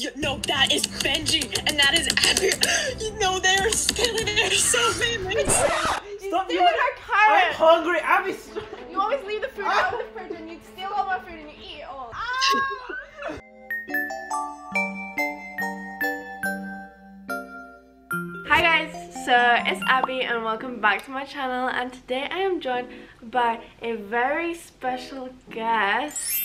You no, that is Benji, and that is Abby. You know they are still they're so famous. Stop Stealing yelling. our I'm carrot! hungry. Abby, stop. You always leave the food out of the fridge and you steal all my food and you eat it all. Ah! Hi guys, so it's Abby and welcome back to my channel and today I am joined by a very special guest.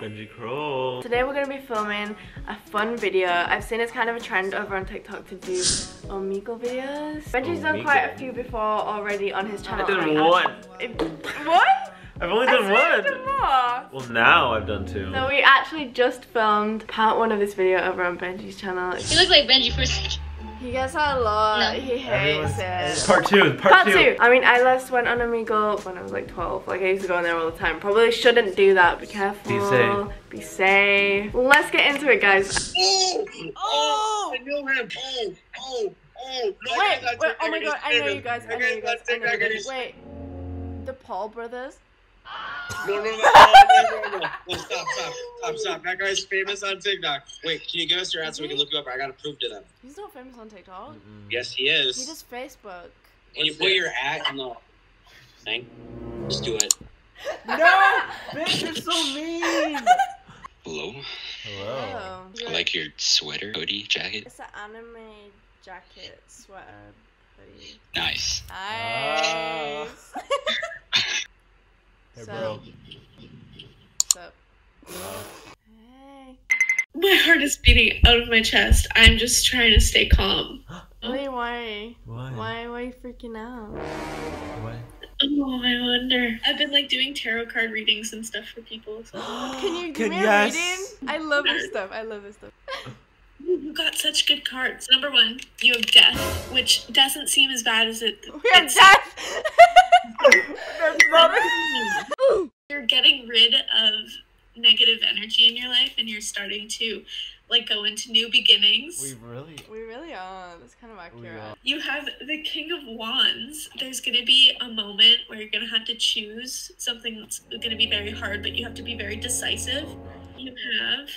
Benji Krol. Today we're going to be filming a fun video. I've seen it's kind of a trend over on TikTok to do Omegle videos. Benji's done quite a few before already on his channel. I did and one. It- what? I've only done swear you've one. done more. Well, now I've done two. So we actually just filmed part one of this video over on Benji's channel. You look like Benji first. He gets a lot. No. He hates it. Part two. Part, Part two. two. I mean, I last went on Omegle when I was like 12. Like, I used to go in there all the time. Probably shouldn't do that. Be careful. Be safe. Be safe. Let's get into it, guys. Oh! Oh! I know him. Oh! Oh! Oh! No, Wait, wait, oh my god, I know you guys, I know you guys, I know you guys. Wait, the Paul brothers? No, no, no, no, no, no, no. No, oh, stop, stop, stop, stop. That guy's famous on TikTok. Wait, can you give us your ad so we can look you up? I gotta prove to them. He's not famous on TikTok. Mm-mm. Yes, he is. He is. does Facebook. Can you put your ad in the thing? Just do it. No! Bitch, you're so mean! Hello. Hello. Oh. I like your sweater, hoodie, jacket. It's an anime jacket, sweater, hoodie. Nice. Nice. Ah. Hey, So- bro. What's up? Hey. My heart is beating out of my chest. I'm just trying to stay calm. Wait, why? Why? Why, why are you freaking out? Why? Oh, I wonder. I've been like doing tarot card readings and stuff for people. So. Can you give Can- me a yes. reading? I love this stuff. I love this stuff. You got such good cards. Number one, you have death, which doesn't seem as bad as it. We have death. That's not You're getting rid of negative energy in your life, and you're starting to like go into new beginnings. We really. We really are. That's kind of accurate. You have the King of Wands. There's going to be a moment where you're going to have to choose something that's going to be very hard, but you have to be very decisive. You have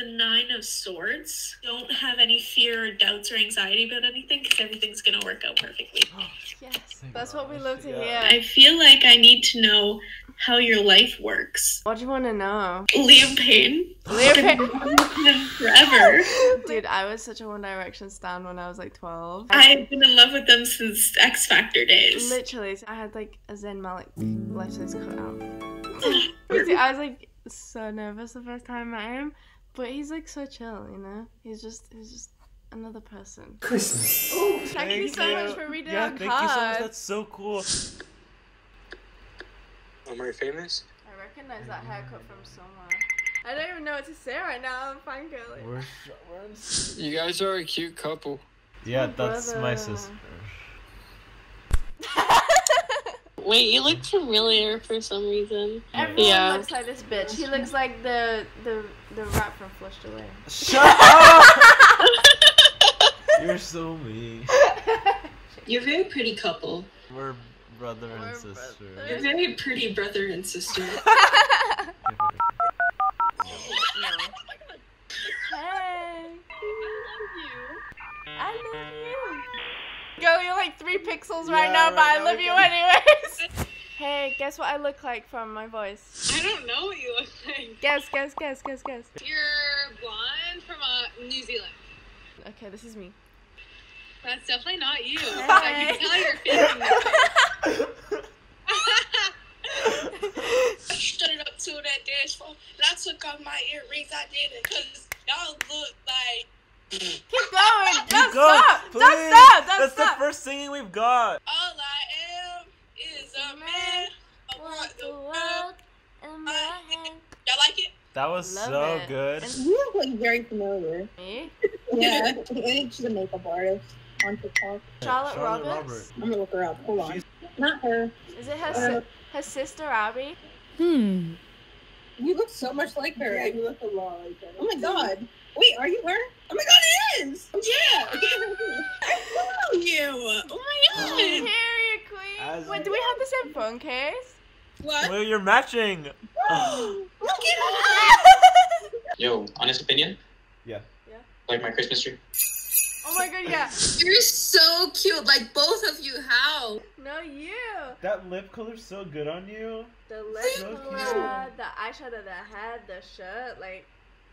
the Nine of Swords. Don't have any fear or doubts or anxiety about anything because everything's going to work out perfectly. Yes, Thank that's what we love to Yeah. hear. I feel like I need to know how your life works. What do you want to know? Liam Payne. Liam I've been with him forever. Dude, I was such a One Direction stan when I was like 12. I've been in love with them since X Factor days. Literally, I had like a Zayn Malik left his cut out. Dude, I was like so nervous the first time I met him, but he's like so chill, you know? He's just, he's just another person. Christmas. Ooh, Thank, you so much for reading Yeah, our thank you so much. That's so cool. Am I famous? I recognize that haircut from somewhere. I don't even know what to say right now. I'm fangirling. We're, we're in You guys are a cute couple. Yeah, My that's my brother. sister. Wait, you look familiar for some reason. Everyone Yeah. looks like this bitch. He looks like the the the rat from Flushed Away. Shut up! You're so mean. You're a very pretty couple. We're brother and We're sister. brothers. You're very pretty brother and sister. Hey. I love you. I love you. Girl, you're like three pixels right Yeah, now, right but I now love you can- anyways. hey, guess what I look like from my voice? I don't know what you look like. Guess, guess, guess, guess, guess. You're blonde from uh, New Zealand. Okay, this is me. That's definitely not you. Hey. I can tell you're faking it. stood up to that dance floor and I took off my earrings. I did it because y'all look like Keep going. Keep Don't going, stop. please. Don't stop. Don't That's stop. the first singing we've got. all That was Love so it. good. And You look very familiar. me, Yeah, I think she's a makeup artist on TikTok. Charlotte, Roberts. I'm gonna look her up. Hold on. She's- Not her. Is it her Uh, si- her sister Abby? Hmm. You look so much like her. Yeah, you look a lot like her. Oh my god. Wait, are you her? Oh my god, it is! Yeah! I love you. Oh my god. Period, queen. As- Wait, do we have the same phone case? What? Well, you're matching. Look at her! Yo, honest opinion? Yeah. Yeah. Like my Christmas tree. Oh my god, yeah. You're so cute. Like both of you. How? No, you. That lip color's so good on you. The lip So color, the eyeshadow, the hat, the shirt, like.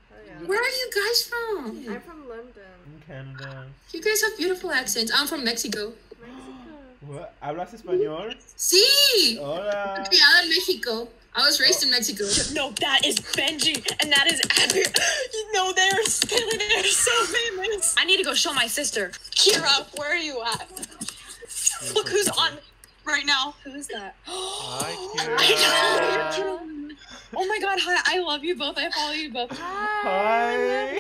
hell yeah. Where are you guys from? I'm from London, In Canada. You guys have beautiful accents. I'm from Mexico. Mexico. What? ¿Hablas español? Sí. Hola. Criada en Mexico. I was raised in oh. Mexico. No, that is Benji, and that is Abby. You know they're still they're so famous. I need to go show my sister. Kira, where are you at? Look who's on right now. Who's that? Hi, I Kira. know. Oh my god, hi, I love you both. I follow you both. Hi.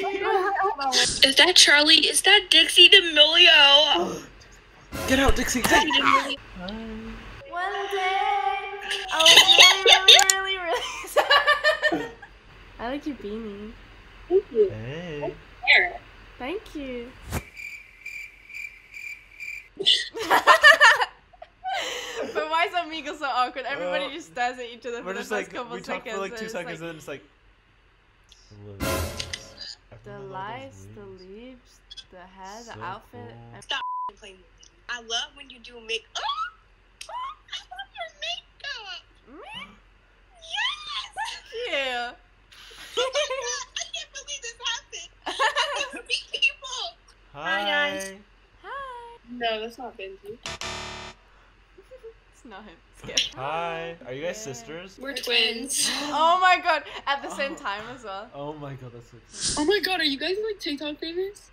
Is that Charlie? Is that Dixie D'Amelio? Get out, Dixie. One day, really, really, really sad. I like your beanie. Thank you. Hey. Thank you. but why is Omegle so awkward? Everybody Uh, just stares at each other for We're the just first like couple we talk seconds. for like two seconds, like, and it's like. the lights, the leaves, the hair, the outfit. cool. Stop playing. with me. I love when you do make. Oh, oh, I love your makeup. Me? Yes. Yeah. Oh I can't believe this happened. These people. Hi. guys. Hi. No, that's not Benji. It's not him. Skip. Hi. Are you guys Yeah. sisters? We're twins. Oh my god! At the same Oh. time as well. Oh my god, that's so exciting. Oh my god, are you guys like TikTok famous?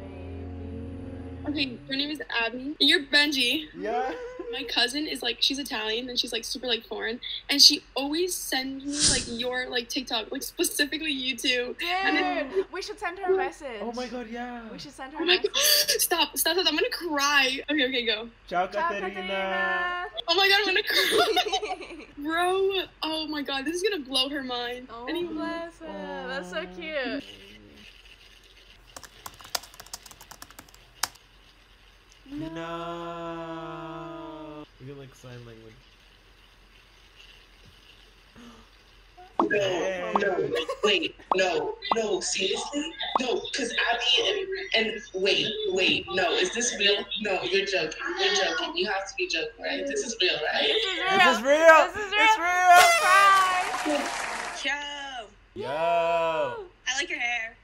Maybe. Okay, her name is Abby. You're Benji. Yeah. My cousin is like she's Italian and she's like super like foreign and she always sends me like your like TikTok, like specifically you two. And then- we should send her a message. Oh my god, yeah. We should send her Oh a my message. god. Stop, stop, stop, I'm gonna cry. Okay, okay, go. Ciao, Ciao, Caterina. Katerina. Oh my god, I'm gonna cry. Bro, oh my god, this is gonna blow her mind. oh, Anyway. bless her. That's so cute. No. We can like sign language. No, no, wait, no, no, seriously? No, because Abby and, and wait, wait, no, is this real? No, you're joking. You're joking. You have to be joking, right? This is real, right? This is real. This is real. This is It's real. real. Surprise. Yo, Yo. I like your hair.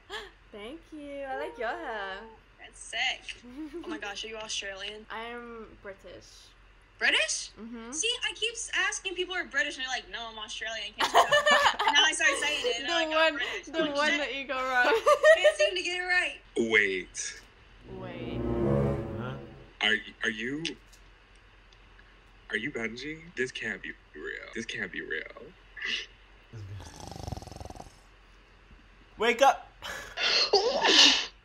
Thank you. I like your hair. That's sick. Oh my gosh, are you Australian? I'm British. British? Mm-hmm. See, I keep asking people who are British, and they're like, "No, I'm Australian." Can't you tell?" and now I start saying it, and the like, one, "I'm British." the like, one "Shit, that you go wrong. Can't seem to get it right. Wait, Wait. Huh? are are you are you Benji? This can't be real. This can't be real. Wake up.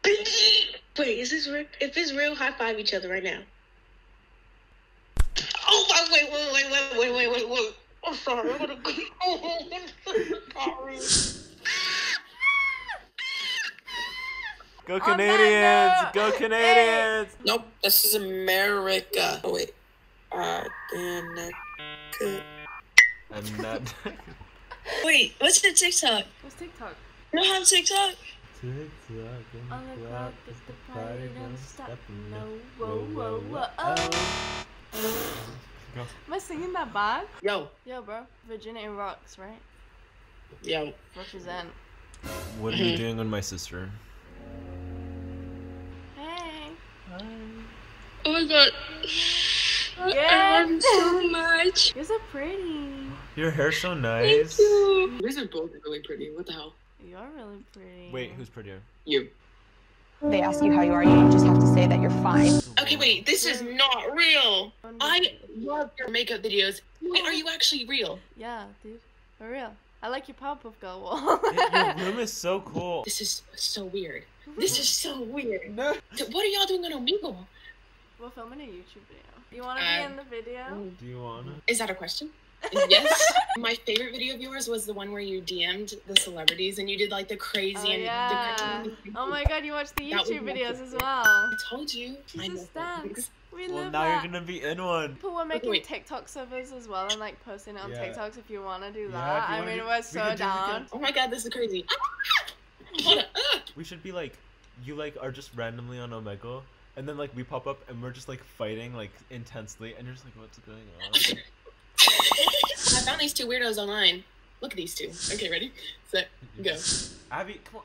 Benji. Wait, is this real? If it's real, high five each other right now wait, wait, wait, wait, wait, wait. I'm sorry. I'm gonna go home to the. Go Canadians! Go Canadians! Nope, this is America. Oh wait, America. And that. wait, what's the TikTok? What's TikTok? You don't have TikTok. TikTok. On the clock, the party, don't stop. No, whoa, whoa, whoa, oh. Am I singing that bad? Yo, Yo, bro. Virginity rocks, right? yo. Represent. What are you doing with my sister? Hey. Hi. Oh my god. Yeah. I love you so much. You're so pretty. Your hair's so Thank nice. you. You guys are both really pretty. What the hell? You're really pretty. Wait, who's prettier? You. They ask you how you are, you just have to say that you're fine. Okay, wait. This is not real. I love your makeup videos. Wait, are you actually real? Yeah, dude. For real. I like your Powerpuff Girl wall. Your room is so cool. This is so weird. This is so weird. No. So What are y'all doing on Omegle? We're filming a YouTube video. You want to Uh, be in the video? Do you wanna? Is that a question? Yes. My favorite video of yours was the one where you DM'd the celebrities and you did like the crazy Oh, and yeah. the Oh my god, you watched the YouTube videos as well. I told you. I Jesus know that. dance. We Well, love now that. you're gonna be in one. People were making Wait. TikTok servers as well and like posting it on Yeah. TikToks if you want to do that. if you I wanna mean, do- we're so we down. could- Oh my god, this is crazy. Hold on. Ah! We should be like you like are just randomly on Omegle, and then like we pop up and we're just like fighting like intensely, and you're just like, what's going on? I found these two weirdos online. Look at these two. Okay, ready? Set, go. Abby, come on.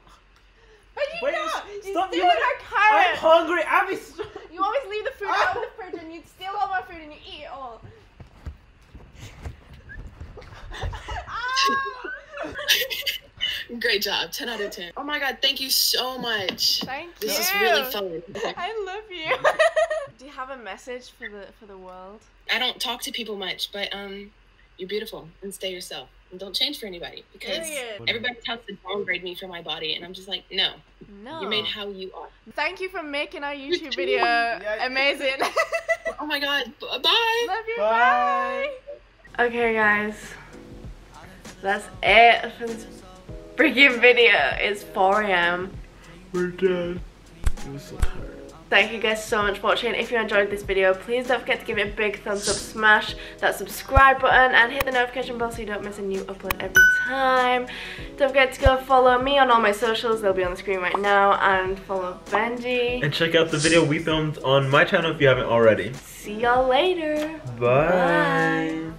But you Wait, know, s- you stop steal doing her carrot. I'm hungry, Abby. You always leave the food out of the fridge and you steal all my food and you eat it all. Great job. 10 out of 10. Oh my god, thank you so much. Thank This is really fun. Okay. I love you. Do you have a message for the for the world? I don't talk to people much, but um, you're beautiful and stay yourself. And don't change for anybody because Period. everybody tries to downgrade me for my body, and I'm just like, no. No. You're made how you are. Thank you for making our YouTube video amazing. Oh my god. b- Bye. Love you. Bye. Okay, guys. That's it for this freaking video. It's 4 a.m. We're done. It was so tired. Thank you guys so much for watching. If you enjoyed this video, please don't forget to give it a big thumbs up, smash that subscribe button, and hit the notification bell so you don't miss a new upload every time. Don't forget to go follow me on all my socials. They'll be on the screen right now. And follow Benji. And check out the video we filmed on my channel if you haven't already. See y'all later. Bye.